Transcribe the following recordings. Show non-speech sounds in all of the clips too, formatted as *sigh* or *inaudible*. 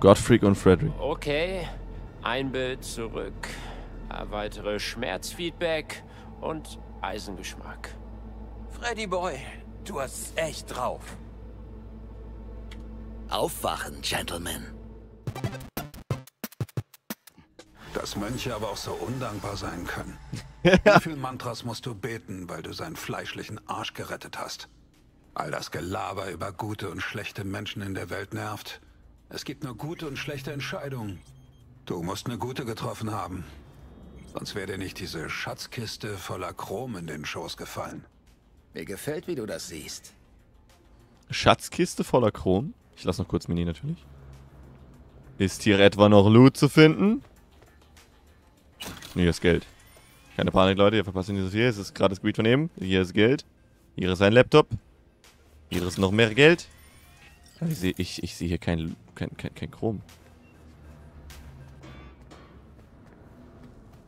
Gottfried und Frederick. Okay, ein Bild zurück. Weitere Schmerzfeedback und Eisengeschmack. Freddy Boy, du hast echt drauf. Aufwachen, Gentlemen. Dass Mönche aber auch so undankbar sein können. *laughs* Wie viele Mantras musst du beten, weil du seinen fleischlichen Arsch gerettet hast? All das Gelaber über gute und schlechte Menschen in der Welt nervt. Es gibt nur gute und schlechte Entscheidungen. Du musst eine gute getroffen haben. Sonst wäre dir nicht diese Schatzkiste voller Chrom in den Schoß gefallen. Mir gefällt, wie du das siehst. Schatzkiste voller Chrom. Ich lasse noch kurz Mini natürlich. Ist hier etwa noch Loot zu finden? Nee, hier ist Geld. Keine Panik, Leute, ihr verpasst nicht so viel. Es ist gerade das Gebiet von eben. Hier ist Geld. Hier ist ein Laptop. Hier ist noch mehr Geld. Ich sehe ich, ich seh hier kein, kein, kein, kein Chrom.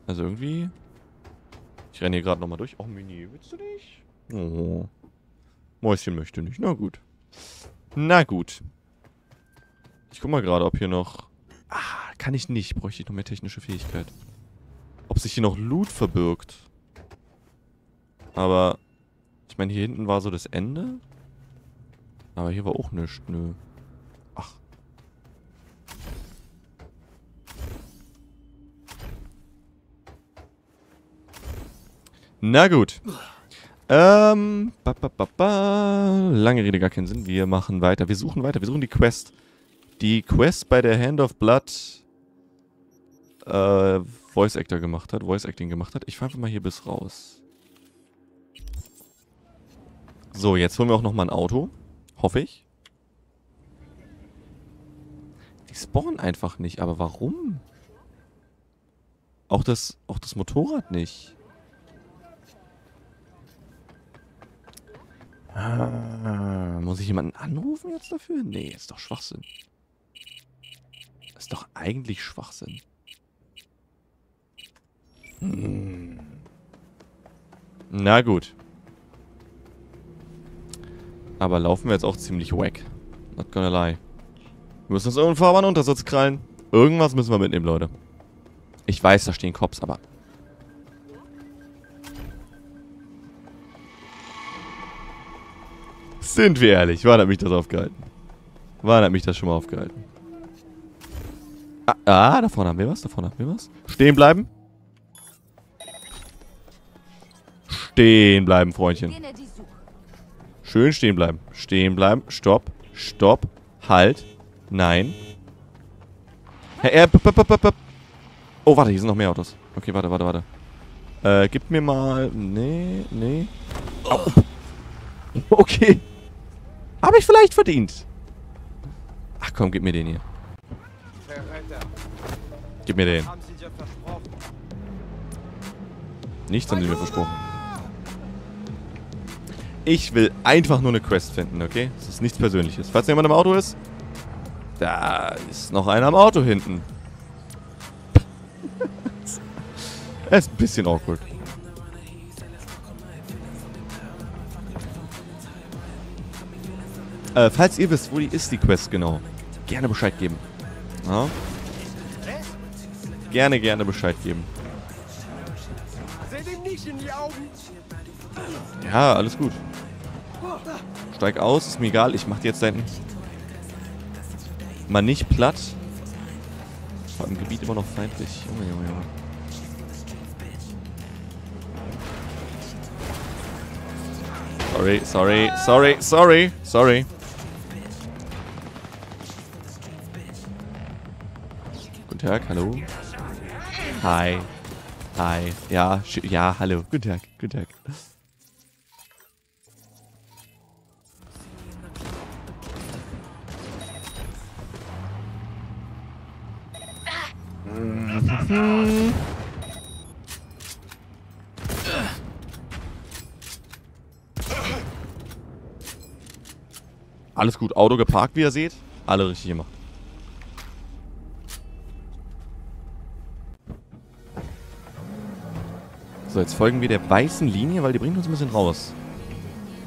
Also irgendwie... Ich renne hier gerade nochmal durch. Oh, Mini, willst du nicht? Oh. Mäuschen möchte nicht. Na gut. Na gut. Ich guck mal gerade, ob hier noch... Ah, kann ich nicht. Bräuchte ich noch mehr technische Fähigkeit. Ob sich hier noch Loot verbirgt. Aber... Ich meine, hier hinten war so das Ende. Aber hier war auch nichts. Nö. Ach. Na gut. Ähm, ba, ba, ba, ba. Lange Rede, gar keinen Sinn. Wir machen weiter. Wir suchen weiter. Wir suchen die Quest. Die Quest bei der Hand of Blood äh, Voice Actor gemacht hat. Voice Acting gemacht hat. Ich fahre einfach mal hier bis raus. So, jetzt holen wir auch nochmal ein Auto. Hoffe ich. Die spawnen einfach nicht. Aber warum? Auch das, auch das Motorrad nicht. Ah, muss ich jemanden anrufen jetzt dafür? Nee, ist doch Schwachsinn. Ist doch eigentlich Schwachsinn. Hm. Na gut. Aber laufen wir jetzt auch ziemlich wack. Not gonna lie. Wir müssen uns irgendeinen Fahrbahn Untersatz krallen. Irgendwas müssen wir mitnehmen, Leute. Ich weiß, da stehen Cops, aber... Sind wir ehrlich? Wann hat mich das aufgehalten? Wann hat mich das schon mal aufgehalten? Ah, ah, da vorne haben wir was, da vorne haben wir was. Stehen bleiben. Stehen bleiben, Freundchen. Schön stehen bleiben. Stehen bleiben. Stopp. Stopp. Halt. Nein. Hey, oh, warte, hier sind noch mehr Autos. Okay, warte, warte, warte. Äh, gib mir mal... Nee, nee. Oh. *laughs* Okay. Habe ich vielleicht verdient. Ach komm, gib mir den hier. Gib mir den. Nichts haben sie mir versprochen. Ich will einfach nur eine Quest finden, okay? Das ist nichts Persönliches. Falls jemand im Auto ist, da ist noch einer am Auto hinten. *laughs* Er ist ein bisschen awkward. Äh, falls ihr wisst, wo die ist, die Quest genau, gerne Bescheid geben. Ja? Gerne, gerne Bescheid geben. Ja, alles gut. Steig aus, ist mir egal. Ich mach dir jetzt deinen... Mal nicht platt. War im Gebiet immer noch feindlich. Junge, Junge, Junge. Sorry, sorry, sorry, sorry, sorry. Guten Tag, hallo. Hi. Hi. Ja, ja, hallo. Guten Tag, guten Tag. Alles gut. Auto geparkt, wie ihr seht. Alle richtig gemacht. So, jetzt folgen wir der weißen Linie, weil die bringt uns ein bisschen raus.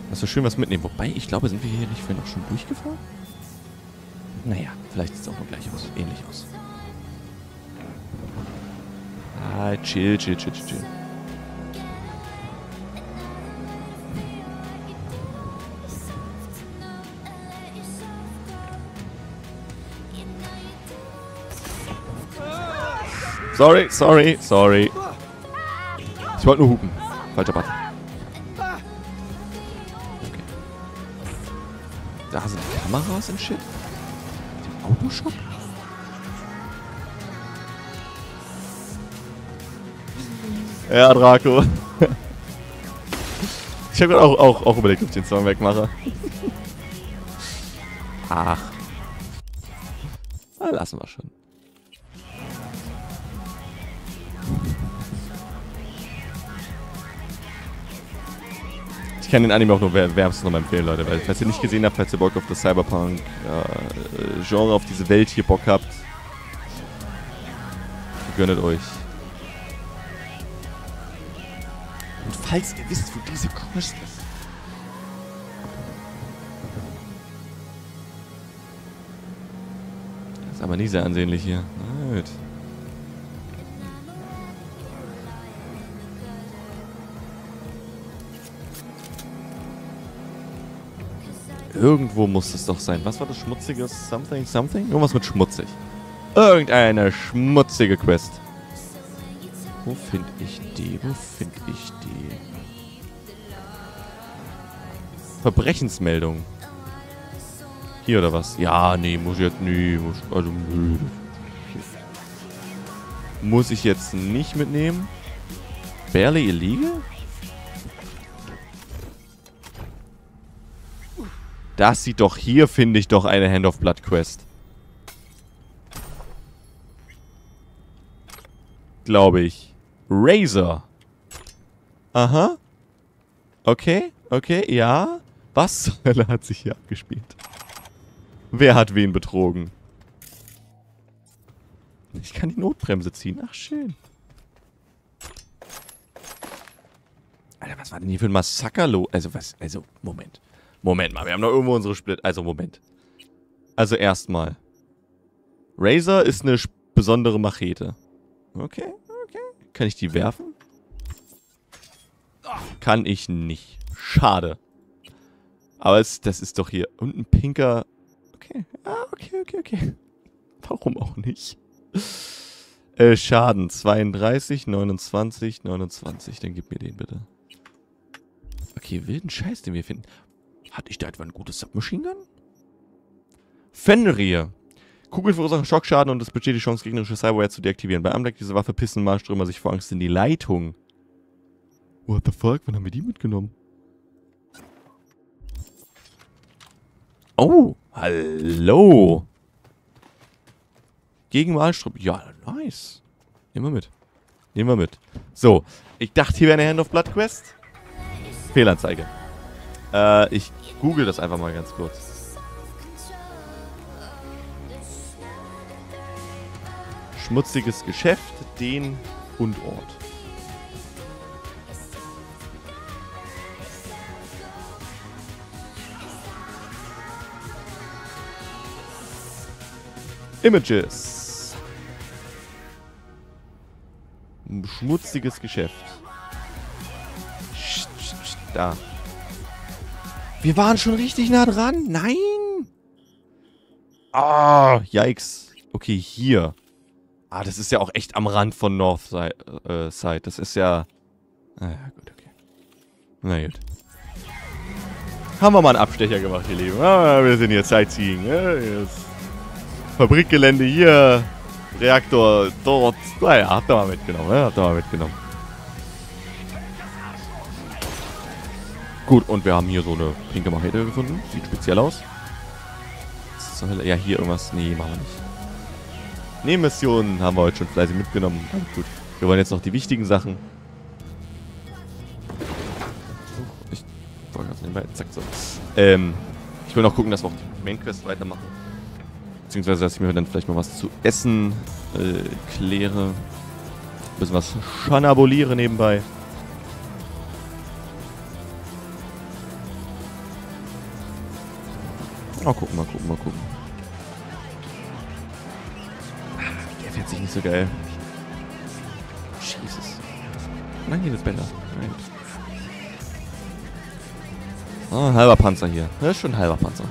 Das ist schön was mitnehmen. Wobei, ich glaube, sind wir hier nicht vorhin auch schon durchgefahren? Naja, vielleicht sieht es auch nur gleich aus. Ähnlich aus. Ah, chill, chill, chill, chill, chill. Sorry, sorry, sorry. Ich wollte nur hupen. Falscher Button. Okay. Da sind Kameras und Shit. Dem Autoshop? Ja, Draco. Ich habe auch, auch, auch überlegt, ob ich den Song wegmache. Ach. Na, lassen wir schon. Ich kann den Anime auch nur wärmstens nochmal empfehlen, Leute. Weil, falls ihr nicht gesehen habt, falls ihr Bock auf das Cyberpunk-Genre, äh, auf diese Welt hier Bock habt, gönnet euch. Falls ihr wisst, wo diese Quest ist. Das ist aber nicht sehr ansehnlich hier. Gut. Irgendwo muss es doch sein. Was war das schmutzige Something Something? Irgendwas mit schmutzig. Irgendeine schmutzige Quest. Wo finde ich die? Wo finde ich die? Verbrechensmeldung. Hier oder was? Ja, nee, muss ich jetzt nie. Muss, also, nö. Muss ich jetzt nicht mitnehmen? Barely illegal? Das sieht doch hier, finde ich, doch eine Hand of Blood Quest. Glaube ich. Razor. Aha. Okay, okay, ja. Was zur *laughs* Hölle hat sich hier abgespielt? Wer hat wen betrogen? Ich kann die Notbremse ziehen. Ach, schön. Alter, was war denn hier für ein Massaker los? Also, was? Also, Moment. Moment mal, wir haben doch irgendwo unsere Split... Also, Moment. Also, erstmal. Razor ist eine besondere Machete. Okay, okay. Kann ich die werfen? Kann ich nicht. Schade. Aber es, das ist doch hier... Und ein pinker... Okay, ah, okay, okay, okay. *laughs* Warum auch nicht? Äh, Schaden. 32, 29, 29. Dann gib mir den bitte. Okay, wilden Scheiß, den wir finden. Hatte ich da etwa ein gutes Submachine Gun? Fenrir. Kugeln verursachen Schockschaden und es besteht die Chance, gegnerische Cyberware zu deaktivieren. Bei Anblick dieser Waffe pissen Malströmer sich vor Angst in die Leitung. What the fuck? Wann haben wir die mitgenommen? Oh, hallo. Gegen Malströmer. Ja, nice. Nehmen wir mit. Nehmen wir mit. So, ich dachte, hier wäre eine Hand of Blood Quest. Fehlanzeige. Äh, ich google das einfach mal ganz kurz. Schmutziges Geschäft, den und Ort. Images. Schmutziges Geschäft. Da. Wir waren schon richtig nah dran. Nein. Ah, yikes. Okay, hier. Ah, das ist ja auch echt am Rand von Northside. Äh, Side. Das ist ja... Ah, ja, gut, okay. Na gut. Haben wir mal einen Abstecher gemacht, ihr Lieben. Ah, wir sind hier Sightseeing. Ja, Fabrikgelände hier. Reaktor dort. Naja, habt ihr mal mitgenommen. Ja, habt ihr mal mitgenommen. Gut, und wir haben hier so eine pinke Machete gefunden. Sieht speziell aus. Ja, hier irgendwas. Nee, machen wir nicht. Nee, Missionen haben wir heute schon fleißig mitgenommen. Alles gut. Wir wollen jetzt noch die wichtigen Sachen. Ich wollte ganz nebenbei. Zack, so. Ähm, ich will noch gucken, dass wir auch die Main Quest weitermachen. Beziehungsweise, dass ich mir dann vielleicht mal was zu essen äh, kläre. Ein bisschen was schanaboliere nebenbei. Mal gucken, mal gucken, mal gucken. Sich nicht so geil. Jesus. Nein, hier ist besser. Nein. Oh, ein halber Panzer hier. Das ist schon ein halber Panzer.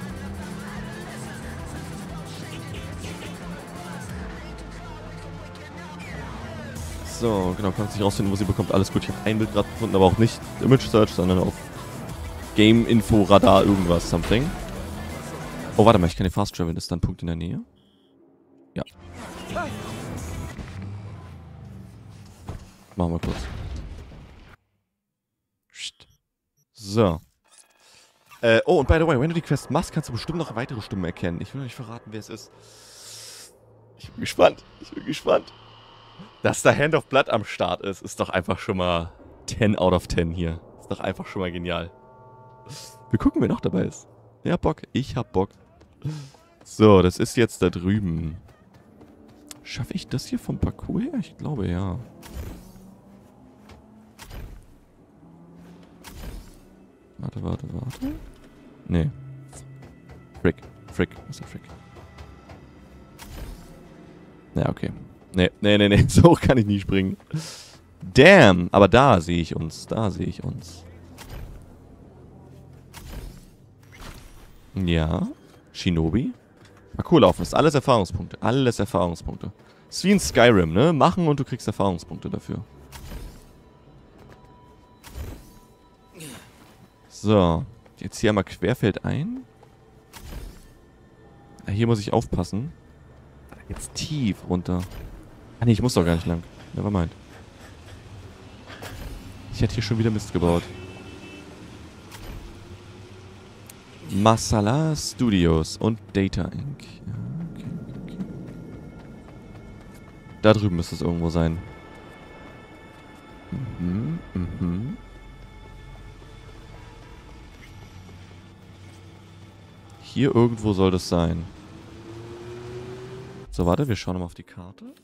So, genau, kann nicht rausfinden, wo sie bekommt. Alles gut, ich habe ein Bild gerade gefunden, aber auch nicht Image Search, sondern auf Game Info Radar irgendwas, something. Oh, warte mal, ich kann hier fast traveln. Ist da ein Punkt in der Nähe? Ja. Machen wir kurz. So. Äh, oh, und by the way, wenn du die Quest machst, kannst du bestimmt noch weitere Stimmen erkennen. Ich will noch nicht verraten, wer es ist. Ich bin gespannt. Ich bin gespannt. Dass da Hand of Blood am Start ist, ist doch einfach schon mal 10 out of 10 hier. Ist doch einfach schon mal genial. Wir gucken, wer noch dabei ist. Ja, Bock. Ich hab Bock. So, das ist jetzt da drüben. Schaffe ich das hier vom Parcours her? Ich glaube, ja. Warte, warte, warte. Nee. Frick. Frick. Was ist der Frick? Ja, okay. Nee, nee, nee, nee. *laughs* So kann ich nie springen. Damn. Aber da sehe ich uns. Da sehe ich uns. Ja. Shinobi. Parcours laufen. Ist alles Erfahrungspunkte. Alles Erfahrungspunkte. Ist wie in Skyrim, ne? Machen und du kriegst Erfahrungspunkte dafür. So. Jetzt hier einmal querfeld ein. Hier muss ich aufpassen. Jetzt tief runter. Ah ne, ich muss doch gar nicht lang. Nevermind. Ich hätte hier schon wieder Mist gebaut. Masala Studios und Data Inc. Ja, okay, okay. Da drüben müsste es irgendwo sein. Mhm, mhm. Hier irgendwo soll das sein. So, warte, wir schauen nochmal auf die Karte.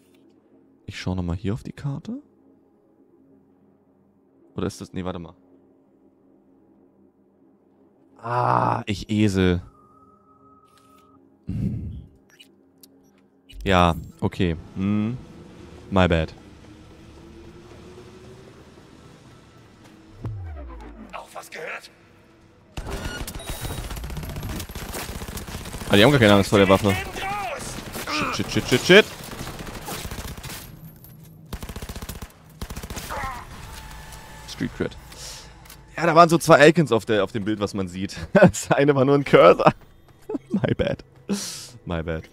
Ich schaue nochmal hier auf die Karte. Oder ist das... Nee, warte mal. Ah, ich Esel. Ja, okay. Hm. My bad. Auch was gehört? Ah, die haben gar keine Angst vor der Waffe. Shit, shit, shit, shit. Street Crit. Ja, da waren so zwei Icons auf, der, auf dem Bild, was man sieht. *laughs* Das eine war nur ein Cursor. *laughs* My bad. My bad.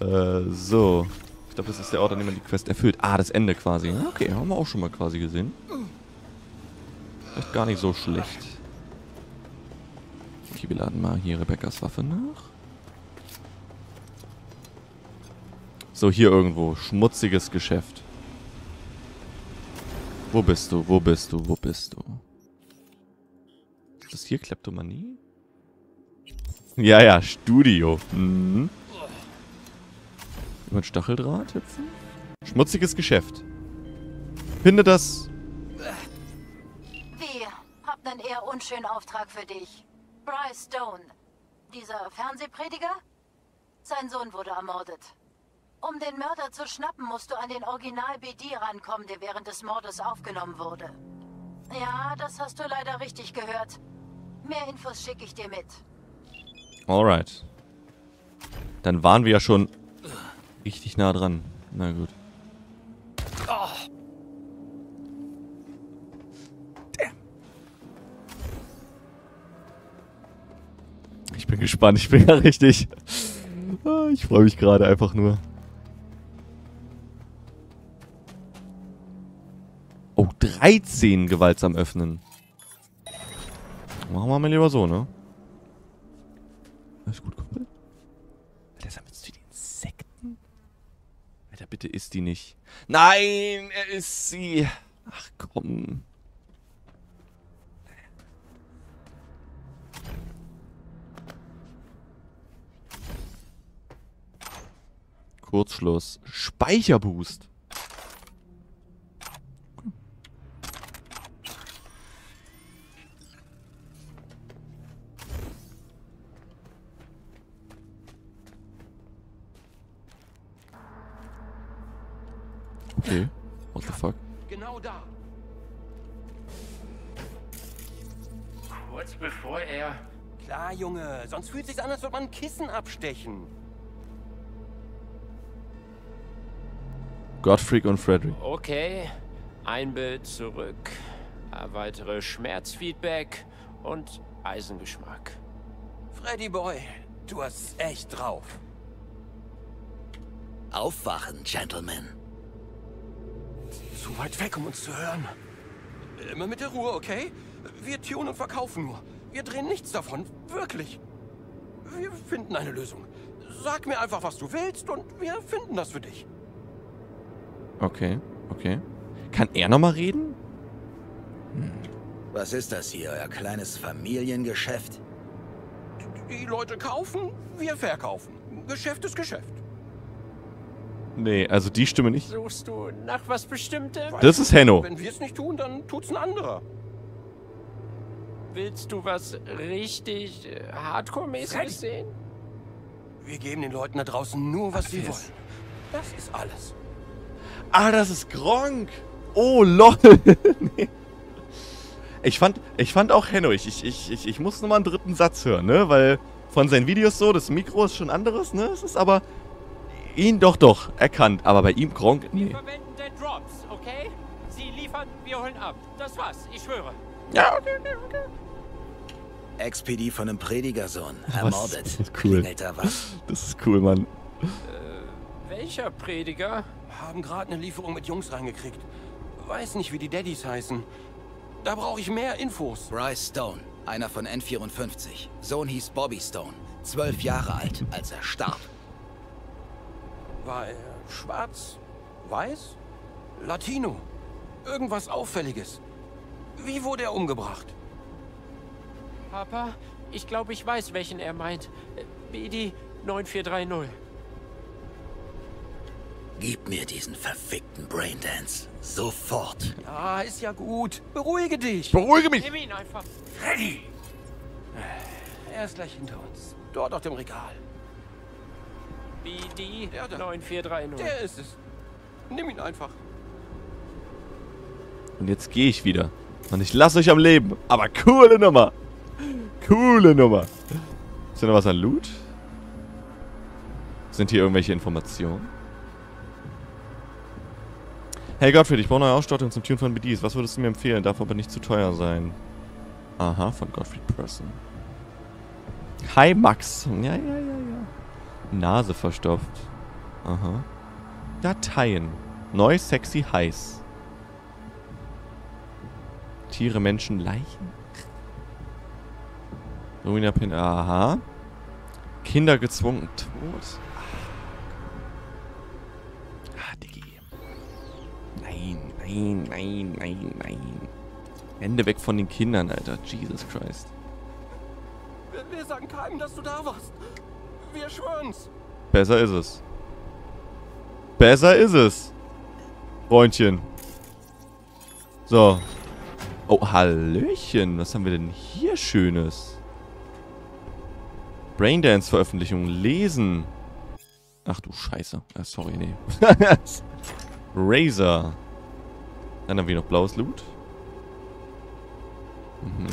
Äh, so. Ich glaube, das ist der Ort, an dem man die Quest erfüllt. Ah, das Ende quasi. Okay, haben wir auch schon mal quasi gesehen. Vielleicht gar nicht so schlecht. Okay, wir laden mal hier Rebecca's Waffe nach. So, hier irgendwo. Schmutziges Geschäft. Wo bist du? Wo bist du? Wo bist du? Ist das hier Kleptomanie? Ja, ja, Studio. Mhm. Über Stacheldraht hüpfen? Schmutziges Geschäft. Finde das... Wie? Hab nen eher unschönen Auftrag für dich. Bryce Stone. Dieser Fernsehprediger? Sein Sohn wurde ermordet. Um den Mörder zu schnappen, musst du an den Original BD rankommen, der während des Mordes aufgenommen wurde. Ja, das hast du leider richtig gehört. Mehr Infos schicke ich dir mit. Alright. Dann waren wir ja schon richtig nah dran. Na gut. Gespannt. Ich bin ja richtig... Ah, Ich freue mich gerade einfach nur. Oh, 13 gewaltsam öffnen. Machen wir mal lieber so, ne? Alles gut, Kumpel? Alter, sammelst du die Insekten? Alter, bitte isst die nicht. Nein, er isst sie. Ach komm. Kurzschluss. Speicherboost. Okay. What the fuck? Genau da. Kurz bevor er... Klar, Junge. Sonst fühlt sich's an, als würde man ein Kissen abstechen. Godfreak und Frederick. Okay, ein Bild zurück. Erweitere Schmerzfeedback und Eisengeschmack. Freddy Boy, du hast echt drauf. Aufwachen, Gentlemen. Zu weit weg, um uns zu hören. Immer mit der Ruhe, okay? Wir tunen und verkaufen nur. Wir drehen nichts davon. Wirklich. Wir finden eine Lösung. Sag mir einfach, was du willst und wir finden das für dich. Okay, okay. Kann er nochmal reden? Was ist das hier, euer kleines Familiengeschäft? Die Leute kaufen, wir verkaufen. Geschäft ist Geschäft. Nee, also die Stimme nicht. Suchst du nach was Bestimmtem? Das ist Henno. Wenn wir es nicht tun, dann tut's ein anderer. Willst du was richtig äh, Hardcore-mäßiges sehen? Wir geben den Leuten da draußen nur, was sie Yes. wollen. Das ist alles. Ah, das ist Gronk. Oh, lol. nee. *laughs* Ich fand, ich fand auch Henno, ich, ich, ich, ich, muss nochmal einen dritten Satz hören, ne? Weil von seinen Videos so, das Mikro ist schon anderes, ne? Es ist aber ihn doch doch erkannt. Aber bei ihm Gronk, Wir nee. verwenden den Drops, okay? Sie liefern, wir holen ab. Das war's, ich schwöre. Ja, okay, okay, okay. XPD von einem Predigersohn. Ermordet. Cool. Klingelt da was? Das ist cool, Mann. Welcher Prediger? Haben gerade eine Lieferung mit Jungs reingekriegt. Weiß nicht, wie die Daddys heißen. Da brauche ich mehr Infos. Bryce Stone, einer von N54. Sohn hieß Bobby Stone. Zwölf Jahre alt, als er starb. War er schwarz? Weiß? Latino? Irgendwas Auffälliges. Wie wurde er umgebracht? Papa, ich glaube, ich weiß, welchen er meint. Äh, BD 9430. Gib mir diesen verfickten Braindance. Sofort. Ja, ist ja gut. Beruhige dich. Beruhige mich. Nimm ihn einfach. Er ist gleich hinter uns. Dort auf dem Regal. BD Ja, da. 9430. Der ist es. Nimm ihn einfach. Und jetzt gehe ich wieder. Und ich lasse euch am Leben. Aber coole Nummer. Coole Nummer. Ist hier noch was an Loot? Sind hier irgendwelche Informationen? Hey Gottfried, ich brauche neue Ausstattung zum Tune von BDs. Was würdest du mir empfehlen? Darf aber nicht zu teuer sein. Aha, von Gottfried Person. Hi Max. Ja, ja, ja, ja. Nase verstopft. Aha. Dateien. Neu, sexy, heiß. Tiere, Menschen, Leichen. Rowena Pin, aha. Kinder gezwungen, tot. Nein, nein, nein, nein. Hände weg von den Kindern, Alter. Jesus Christ. Wir, wir sagen keinem, dass du da warst. Wir schwören's. Besser ist es. Besser ist es. Freundchen. So. Oh, Hallöchen. Was haben wir denn hier Schönes? Braindance-Veröffentlichung. Lesen. Ach du Scheiße. Ah, sorry, nee. *laughs* Razer. Dann haben wir noch blaues Loot. Mhm.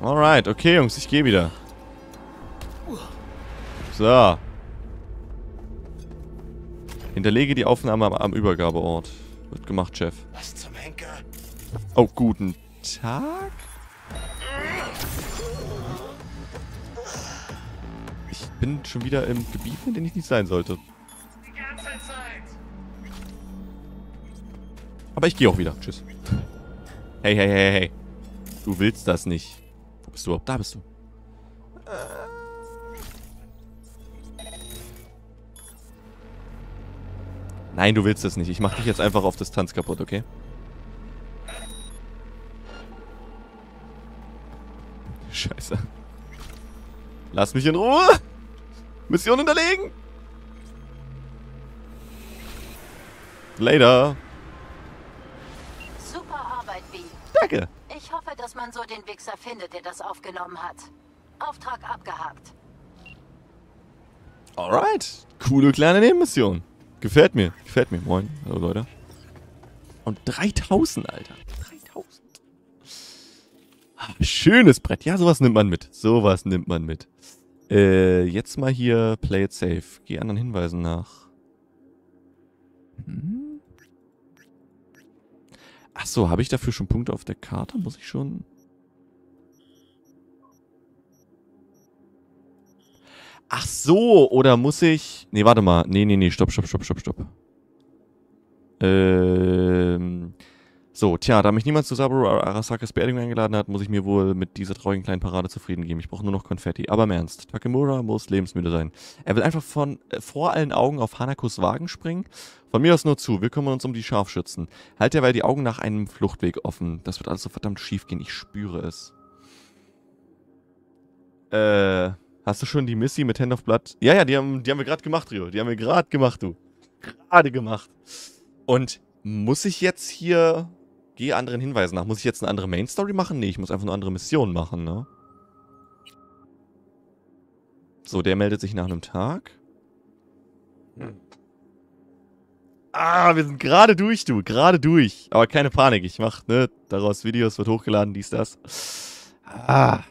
Alright, okay, Jungs, ich gehe wieder. So. Hinterlege die Aufnahme am, am Übergabeort. Wird gemacht, Chef. Was zum Henker? Oh, guten Tag. Ich bin schon wieder im Gebiet, in dem ich nicht sein sollte. Aber ich gehe auch wieder. Tschüss. Hey, hey, hey, hey. Du willst das nicht. Wo bist du? Da bist du. Nein, du willst das nicht. Ich mach dich jetzt einfach auf Distanz kaputt, okay? Scheiße. Lass mich in Ruhe. Mission hinterlegen. Later. Danke. Ich hoffe, dass man so den Wichser findet, der das aufgenommen hat. Auftrag abgehakt. Alright. Coole kleine Nebenmission. Gefällt mir. Gefällt mir. Moin. Hallo, Leute. Und 3000, Alter. 3000. Ah, Schönes Brett. Ja, sowas nimmt man mit. Sowas nimmt man mit. Äh, jetzt mal hier Play it safe. Geh anderen Hinweisen nach. So, habe ich dafür schon Punkte auf der Karte? Muss ich schon... Ach so, oder muss ich... Nee, warte mal. Nee, nee, nee, stopp, stopp, stopp, stopp, stopp. Ähm... So, tja, da mich niemand zu Sabaru Arasakis Beerdigung eingeladen hat, muss ich mir wohl mit dieser traurigen kleinen Parade zufrieden geben. Ich brauche nur noch Konfetti. Aber im Ernst, Takemura muss lebensmüde sein. Er will einfach von äh, vor allen Augen auf Hanakos Wagen springen. Von mir aus nur zu, wir kümmern uns um die Scharfschützen. Halt derweil die Augen nach einem Fluchtweg offen. Das wird alles so verdammt schief gehen, ich spüre es. Äh, hast du schon die Missy mit Hand of Blood? Ja, ja, die haben, die haben wir gerade gemacht, Rio. Die haben wir gerade gemacht, du. Gerade gemacht. Und muss ich jetzt hier Gehe anderen Hinweisen nach. Muss ich jetzt eine andere Main Story machen? Nee, ich muss einfach eine andere Mission machen, ne? So, der meldet sich nach einem Tag. Hm. Ah, wir sind gerade durch, du. Gerade durch. Aber keine Panik. Ich mach, ne, daraus Videos, wird hochgeladen, dies, das. Ah.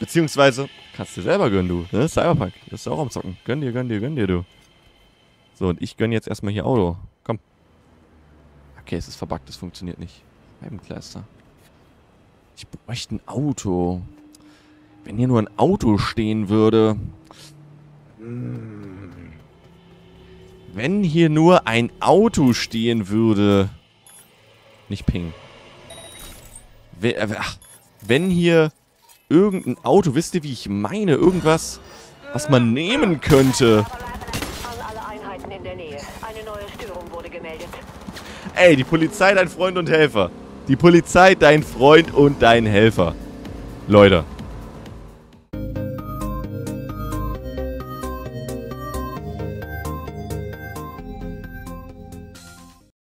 Beziehungsweise, kannst du dir selber gönnen, du. Ne? Cyberpunk. Das ist auch am Zocken. Gönn dir, gönn dir, gönn dir, du. So, und ich gönne jetzt erstmal hier Auto. Komm. Okay, es ist verbuggt, das funktioniert nicht. Scheibenkleister. Ich bräuchte ein Auto. Wenn hier nur ein Auto stehen würde. Wenn hier nur ein Auto stehen würde. Nicht Ping. Äh, wenn hier irgendein Auto, wisst ihr, wie ich meine? Irgendwas, was man nehmen könnte. Ey, die Polizei, dein Freund und Helfer. Die Polizei, dein Freund und dein Helfer. Leute.